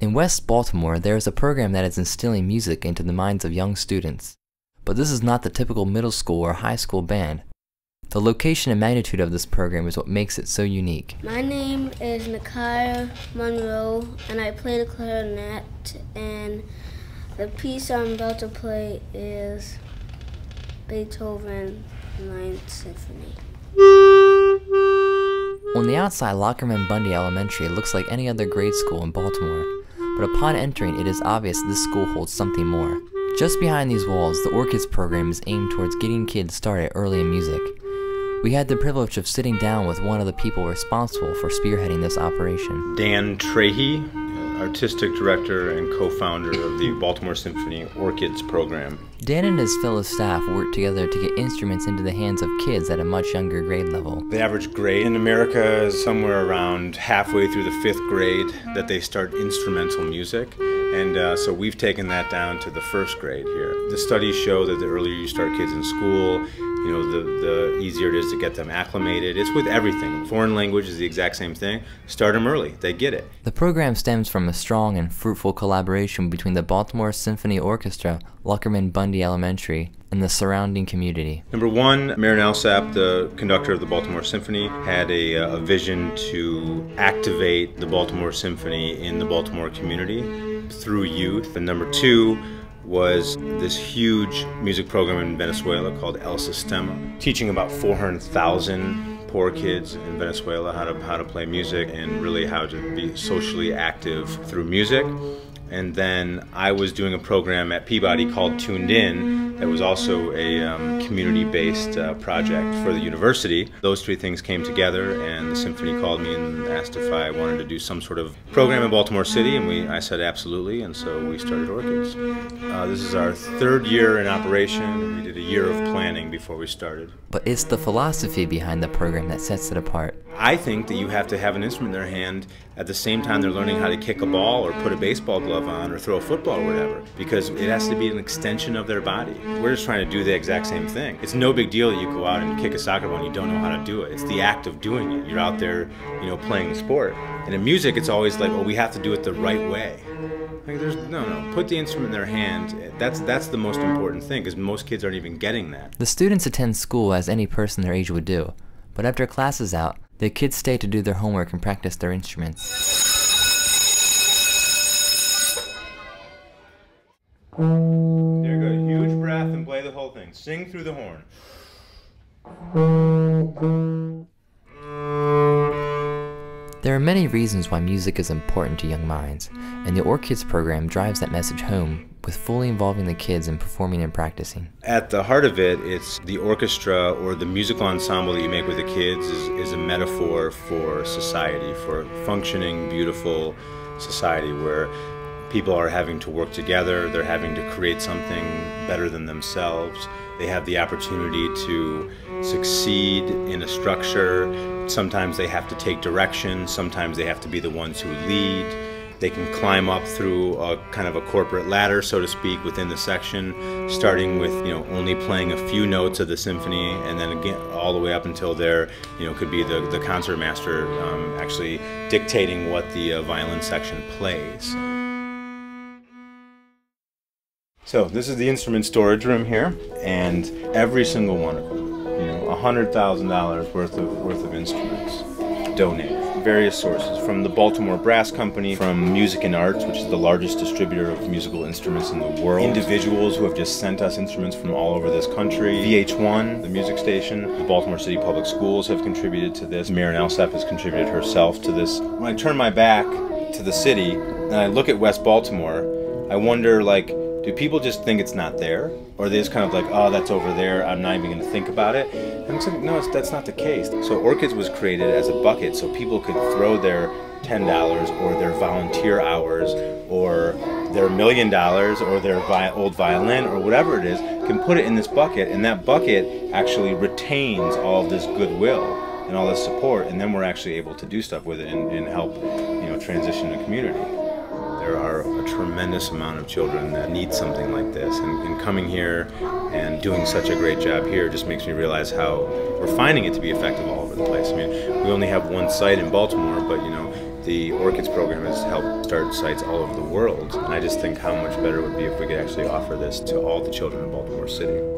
In West Baltimore, there is a program that is instilling music into the minds of young students. But this is not the typical middle school or high school band. The location and magnitude of this program is what makes it so unique. My name is Nakaya Monroe, and I play the clarinet. And the piece I'm about to play is Beethoven Ninth Symphony. On the outside, Lockerman Bundy Elementary looks like any other grade school in Baltimore, but upon entering, it is obvious this school holds something more. Just behind these walls, the OrchKids program is aimed towards getting kids started early in music. We had the privilege of sitting down with one of the people responsible for spearheading this operation. Dan Trahey, artistic director and co-founder of the Baltimore Symphony OrchKids program. Dan and his fellow staff worked together to get instruments into the hands of kids at a much younger grade level. The average grade in America is somewhere around halfway through the fifth grade that they start instrumental music. And uh, so we've taken that down to the first grade here. The studies show that the earlier you start kids in school, you know, the, the easier it is to get them acclimated. It's with everything. Foreign language is the exact same thing. Start them early. They get it. The program stems from a strong and fruitful collaboration between the Baltimore Symphony Orchestra, Lockerman Bundy Elementary, and the surrounding community. Number one, Marin Alsop, the conductor of the Baltimore Symphony, had a, uh, a vision to activate the Baltimore Symphony in the Baltimore community through youth. And number two, was this huge music program in Venezuela called El Sistema, teaching about 400,000 poor kids in Venezuela how to, how to play music and really how to be socially active through music. And then I was doing a program at Peabody called Tuned In that was also a um, community-based uh, project for the university. Those three things came together and the symphony called me and asked if I wanted to do some sort of program in Baltimore City and we, I said absolutely and so we started OrchKids. Uh, this is our third year in operation. We did a year of planning before we started. But it's the philosophy behind the program that sets it apart. I think that you have to have an instrument in their hand at the same time they're learning how to kick a ball or put a baseball glove on or throw a football or whatever because it has to be an extension of their body. We're just trying to do the exact same thing. It's no big deal that you go out and kick a soccer ball and you don't know how to do it. It's the act of doing it. You're out there, you know, playing the sport. And in music, it's always like, oh, we have to do it the right way. Like there's no no. Put the instrument in their hand. That's that's the most important thing because most kids aren't even getting that. The students attend school as any person their age would do, but after class is out, the kids stay to do their homework and practice their instruments. There you go. Huge breath and play the whole thing. Sing through the horn. There are many reasons why music is important to young minds, and the OrchKids program drives that message home with fully involving the kids in performing and practicing. At the heart of it, it's the orchestra or the musical ensemble that you make with the kids is, is a metaphor for society, for functioning, beautiful society where people are having to work together, they're having to create something better than themselves. They have the opportunity to succeed in a structure. Sometimes they have to take direction, sometimes they have to be the ones who lead. They can climb up through a kind of a corporate ladder, so to speak, within the section, starting with you know only playing a few notes of the symphony, and then again all the way up until they're you know could be the the concert master um, actually dictating what the uh, violin section plays. So this is the instrument storage room here, and every single one of them, you know, hundred thousand dollars worth of worth of instruments donated. Various sources from the Baltimore Brass Company, from Music and Arts, which is the largest distributor of musical instruments in the world. Individuals who have just sent us instruments from all over this country. VH1, the music station, the Baltimore City Public Schools have contributed to this. Marin Alsop has contributed herself to this. When I turn my back to the city and I look at West Baltimore, I wonder like do people just think it's not there? Or they just kind of like, oh, that's over there, I'm not even going to think about it? And I'm saying, no, that's not the case. So OrchKids was created as a bucket so people could throw their $10 or their volunteer hours or their million dollars or their vi old violin or whatever it is, can put it in this bucket, and that bucket actually retains all this goodwill and all this support, and then we're actually able to do stuff with it and, and help, you know, transition the community there are a tremendous amount of children that need something like this. And, and, coming here and doing such a great job here just makes me realize how we're finding it to be effective all over the place. I mean, we only have one site in Baltimore, but you know, The OrchKids program has helped start sites all over the world, and I just think how much better it would be if we could actually offer this to all the children in Baltimore City.